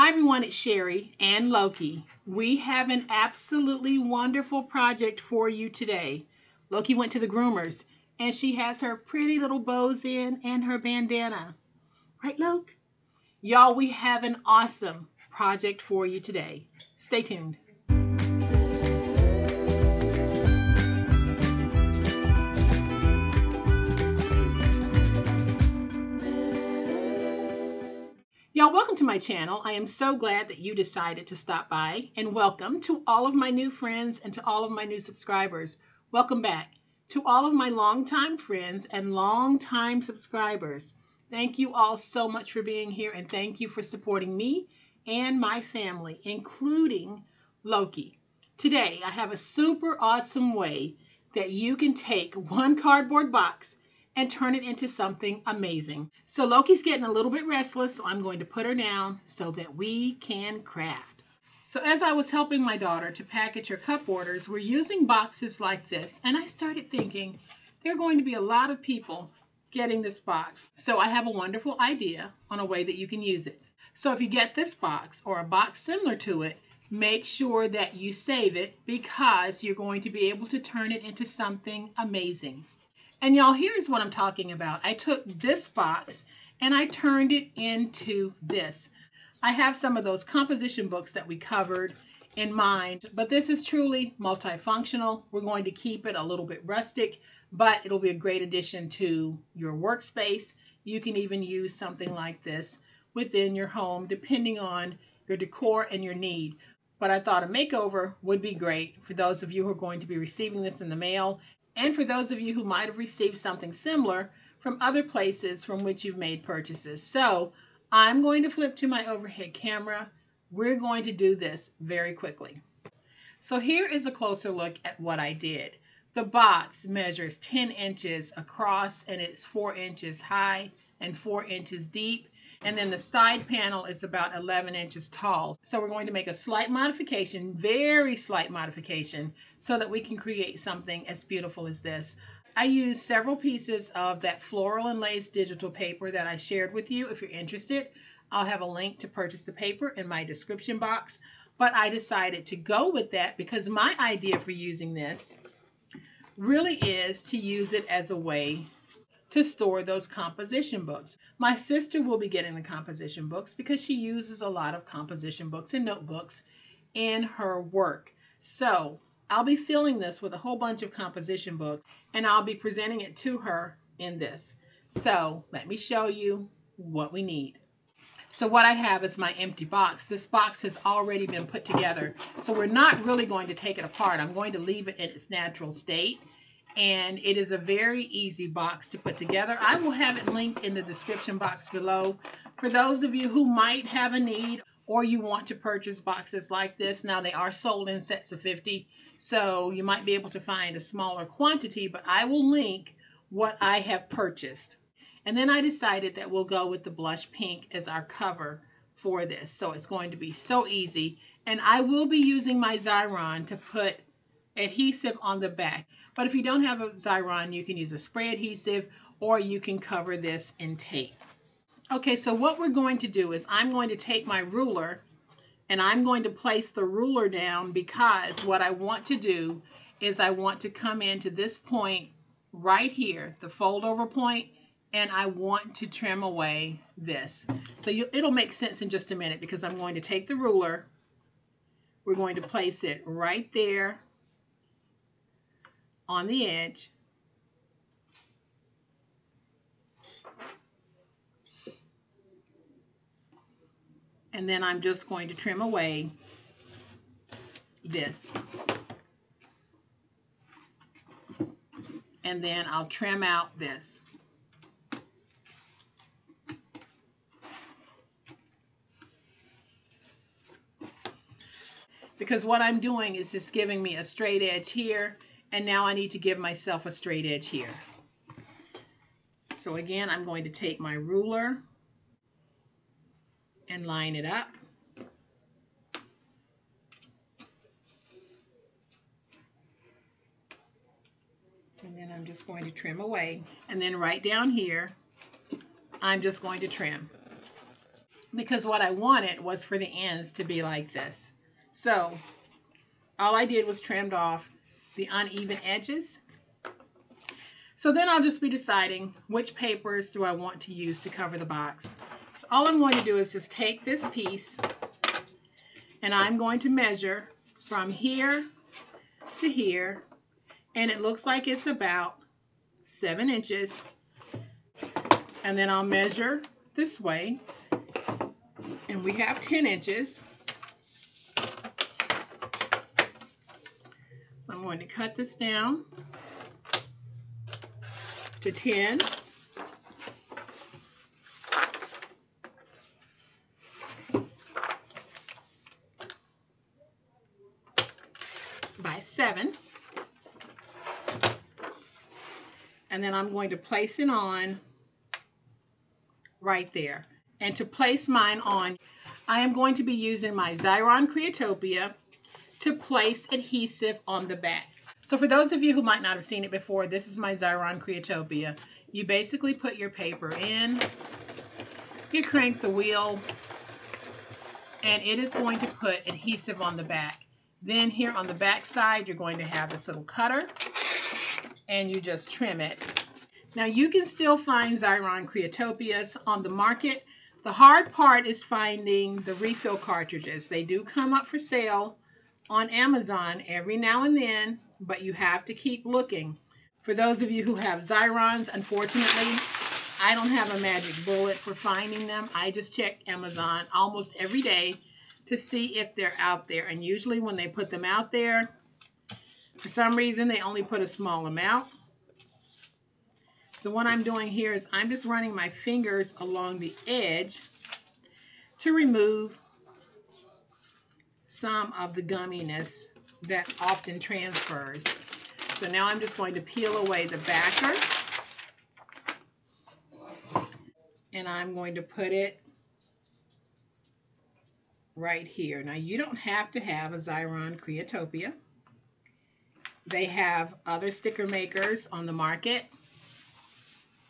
Hi everyone, it's Sherry and Loki. We have an absolutely wonderful project for you today. Loki went to the groomers and she has her pretty little bows in and her bandana. Right, Loki? Y'all, we have an awesome project for you today. Stay tuned. Y'all, welcome to my channel. I am so glad that you decided to stop by and welcome to all of my new friends and to all of my new subscribers. Welcome back to all of my longtime friends and longtime subscribers. Thank you all so much for being here and thank you for supporting me and my family, including Loki. Today, I have a super awesome way that you can take one cardboard box and turn it into something amazing. So Loki's getting a little bit restless, so I'm going to put her down so that we can craft. So as I was helping my daughter to package her cup orders, we're using boxes like this, and I started thinking there are going to be a lot of people getting this box. So I have a wonderful idea on a way that you can use it. So if you get this box or a box similar to it, make sure that you save it because you're going to be able to turn it into something amazing. And y'all, here's what I'm talking about. I took this box and I turned it into this. I have some of those composition books that we covered in mind, but this is truly multifunctional. We're going to keep it a little bit rustic, but it'll be a great addition to your workspace. You can even use something like this within your home, depending on your decor and your need. But I thought a makeover would be great for those of you who are going to be receiving this in the mail and for those of you who might have received something similar from other places from which you've made purchases. So I'm going to flip to my overhead camera. We're going to do this very quickly. So here is a closer look at what I did. The box measures 10 inches across and it's 4 inches high and 4 inches deep. And then the side panel is about 11 inches tall. So we're going to make a slight modification, very slight modification, so that we can create something as beautiful as this. I used several pieces of that floral and lace digital paper that I shared with you. If you're interested, I'll have a link to purchase the paper in my description box. But I decided to go with that because my idea for using this really is to use it as a way to store those composition books. My sister will be getting the composition books because she uses a lot of composition books and notebooks in her work. So I'll be filling this with a whole bunch of composition books and I'll be presenting it to her in this. So let me show you what we need. So what I have is my empty box. This box has already been put together. So we're not really going to take it apart. I'm going to leave it in its natural state and it is a very easy box to put together. I will have it linked in the description box below. For those of you who might have a need or you want to purchase boxes like this, now they are sold in sets of 50, so you might be able to find a smaller quantity, but I will link what I have purchased. And then I decided that we'll go with the blush pink as our cover for this. So it's going to be so easy. And I will be using my Xyron to put adhesive on the back. But if you don't have a Xyron, you can use a spray adhesive or you can cover this in tape. Okay, so what we're going to do is I'm going to take my ruler and I'm going to place the ruler down because what I want to do is I want to come into this point right here, the fold over point, and I want to trim away this. So you, it'll make sense in just a minute because I'm going to take the ruler, we're going to place it right there on the edge. And then I'm just going to trim away this. And then I'll trim out this. Because what I'm doing is just giving me a straight edge here and now I need to give myself a straight edge here. So again, I'm going to take my ruler and line it up. And then I'm just going to trim away. And then right down here, I'm just going to trim. because what I wanted was for the ends to be like this. So all I did was trimmed off the uneven edges. So then I'll just be deciding which papers do I want to use to cover the box. So all I'm going to do is just take this piece and I'm going to measure from here to here and it looks like it's about seven inches and then I'll measure this way and we have 10 inches I'm going to cut this down to 10 by 7 and then I'm going to place it on right there. And to place mine on, I am going to be using my Xyron Creatopia to place adhesive on the back. So for those of you who might not have seen it before, this is my Xyron Creatopia. You basically put your paper in, you crank the wheel, and it is going to put adhesive on the back. Then here on the back side, you're going to have this little cutter, and you just trim it now you can still find Xyron Creatopias on the market. The hard part is finding the refill cartridges. They do come up for sale on Amazon every now and then, but you have to keep looking. For those of you who have Xyrons, unfortunately, I don't have a magic bullet for finding them. I just check Amazon almost every day to see if they're out there. And usually when they put them out there, for some reason, they only put a small amount. So what I'm doing here is I'm just running my fingers along the edge to remove some of the gumminess that often transfers. So now I'm just going to peel away the backer. And I'm going to put it right here. Now you don't have to have a Xyron Creatopia. They have other sticker makers on the market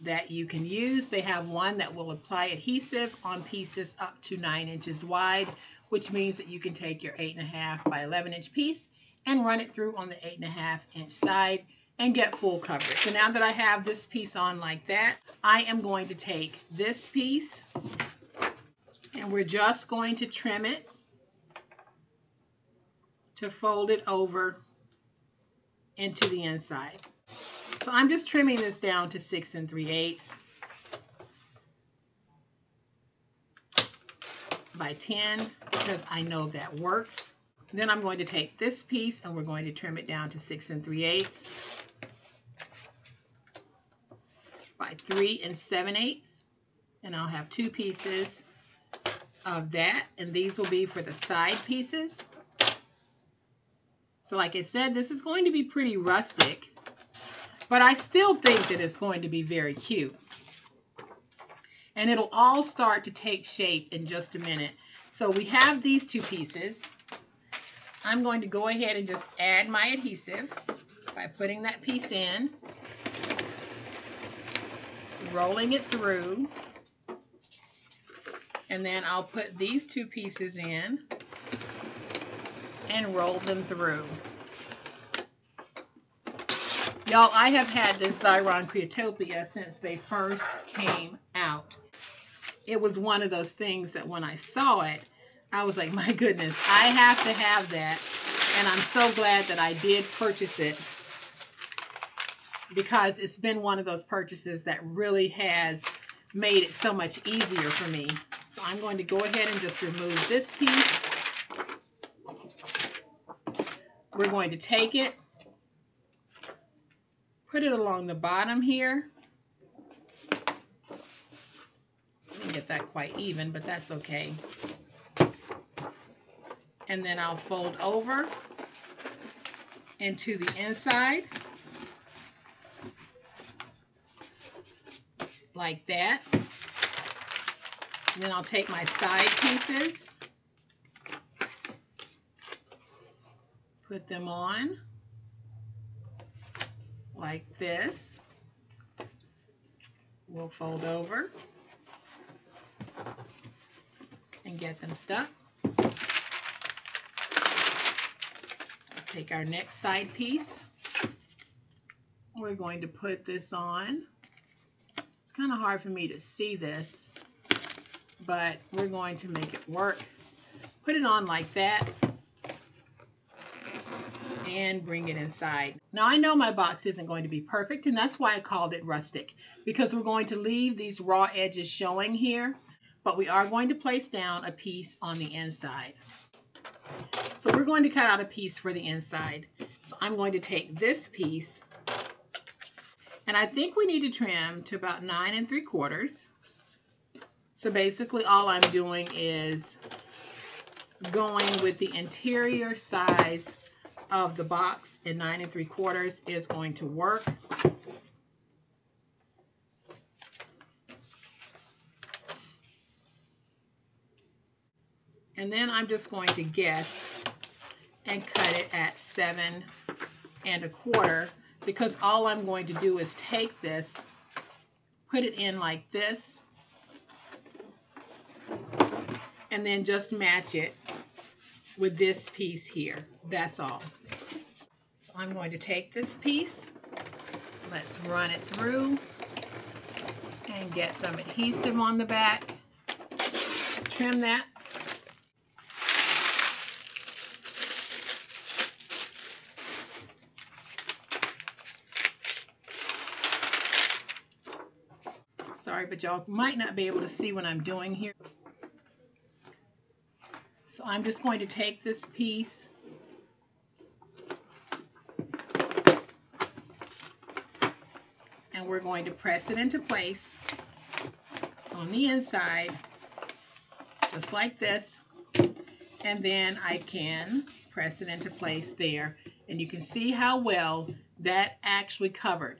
that you can use. They have one that will apply adhesive on pieces up to 9 inches wide, which means that you can take your 8.5 by 11 inch piece and run it through on the 8.5 inch side and get full coverage. So now that I have this piece on like that, I am going to take this piece and we're just going to trim it to fold it over into the inside. So I'm just trimming this down to 6 and 3 eighths by 10 because I know that works. Then I'm going to take this piece and we're going to trim it down to 6 and 3 eighths by 3 and 7 eighths. And I'll have two pieces of that. And these will be for the side pieces. So like I said, this is going to be pretty rustic. But I still think that it's going to be very cute. And it'll all start to take shape in just a minute. So we have these two pieces. I'm going to go ahead and just add my adhesive by putting that piece in, rolling it through, and then I'll put these two pieces in and roll them through. Y'all, I have had this Xyron Creatopia since they first came out. It was one of those things that when I saw it, I was like, my goodness, I have to have that. And I'm so glad that I did purchase it because it's been one of those purchases that really has made it so much easier for me. So I'm going to go ahead and just remove this piece. We're going to take it Put it along the bottom here. Didn't get that quite even, but that's okay. And then I'll fold over into the inside. Like that. And then I'll take my side pieces, put them on like this. We'll fold over. and get them stuck. Take our next side piece. We're going to put this on. It's kind of hard for me to see this, but we're going to make it work. Put it on like that and bring it inside. Now I know my box isn't going to be perfect and that's why I called it rustic because we're going to leave these raw edges showing here, but we are going to place down a piece on the inside. So we're going to cut out a piece for the inside. So I'm going to take this piece and I think we need to trim to about nine and three quarters. So basically all I'm doing is going with the interior size of the box and nine and three quarters is going to work. And then I'm just going to guess and cut it at seven and a quarter because all I'm going to do is take this, put it in like this, and then just match it with this piece here. That's all. So I'm going to take this piece, let's run it through and get some adhesive on the back. Let's trim that. Sorry, but y'all might not be able to see what I'm doing here. So I'm just going to take this piece and we're going to press it into place on the inside just like this and then I can press it into place there and you can see how well that actually covered.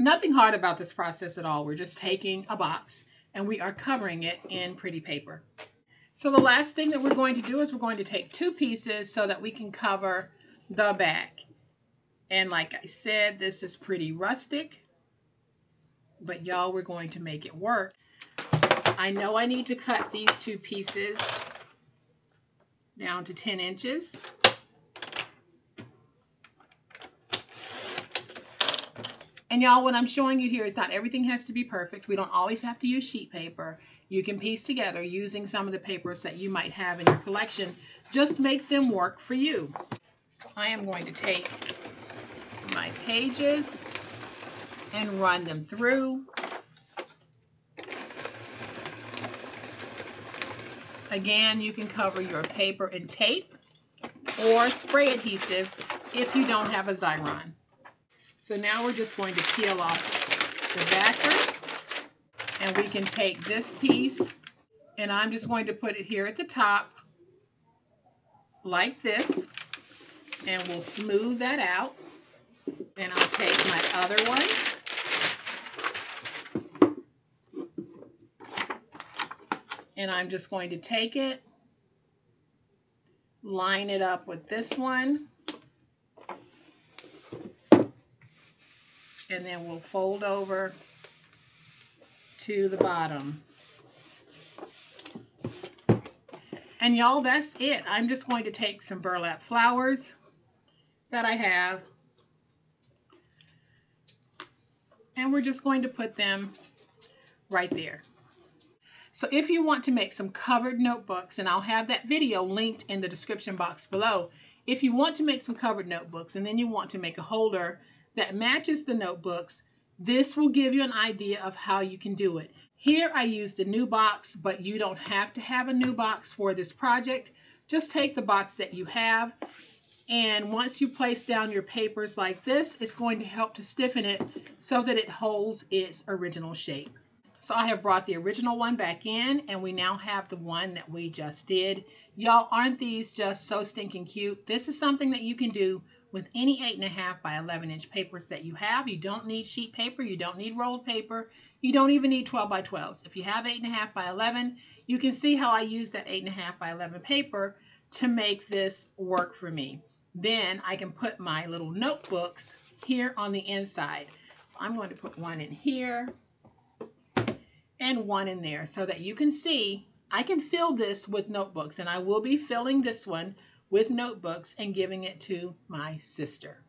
Nothing hard about this process at all. We're just taking a box and we are covering it in pretty paper. So the last thing that we're going to do is we're going to take two pieces so that we can cover the back. And like I said, this is pretty rustic, but y'all, we're going to make it work. I know I need to cut these two pieces down to 10 inches. And y'all, what I'm showing you here is not everything has to be perfect. We don't always have to use sheet paper you can piece together using some of the papers that you might have in your collection. Just make them work for you. So I am going to take my pages and run them through. Again, you can cover your paper in tape or spray adhesive if you don't have a Xyron. So now we're just going to peel off the backer. And we can take this piece and I'm just going to put it here at the top like this and we'll smooth that out. Then I'll take my other one and I'm just going to take it, line it up with this one, and then we'll fold over to the bottom. And y'all, that's it. I'm just going to take some burlap flowers that I have. And we're just going to put them right there. So if you want to make some covered notebooks, and I'll have that video linked in the description box below. If you want to make some covered notebooks and then you want to make a holder that matches the notebooks, this will give you an idea of how you can do it. Here I used a new box, but you don't have to have a new box for this project. Just take the box that you have, and once you place down your papers like this, it's going to help to stiffen it so that it holds its original shape. So I have brought the original one back in, and we now have the one that we just did. Y'all, aren't these just so stinking cute? This is something that you can do with any 8.5 by 11 inch papers that you have. You don't need sheet paper, you don't need rolled paper, you don't even need 12 by 12s. If you have 8.5 by 11, you can see how I use that 8.5 by 11 paper to make this work for me. Then I can put my little notebooks here on the inside. So I'm going to put one in here and one in there so that you can see I can fill this with notebooks, and I will be filling this one with notebooks and giving it to my sister.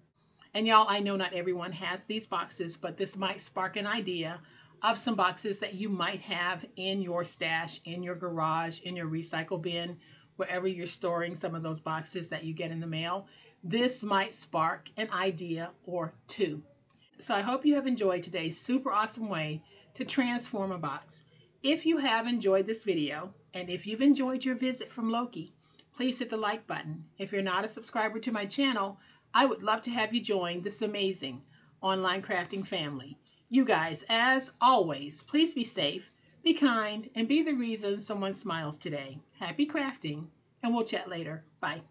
And y'all, I know not everyone has these boxes, but this might spark an idea of some boxes that you might have in your stash, in your garage, in your recycle bin, wherever you're storing some of those boxes that you get in the mail. This might spark an idea or two. So I hope you have enjoyed today's super awesome way to transform a box. If you have enjoyed this video, and if you've enjoyed your visit from Loki, please hit the like button. If you're not a subscriber to my channel, I would love to have you join this amazing online crafting family. You guys, as always, please be safe, be kind, and be the reason someone smiles today. Happy crafting, and we'll chat later. Bye.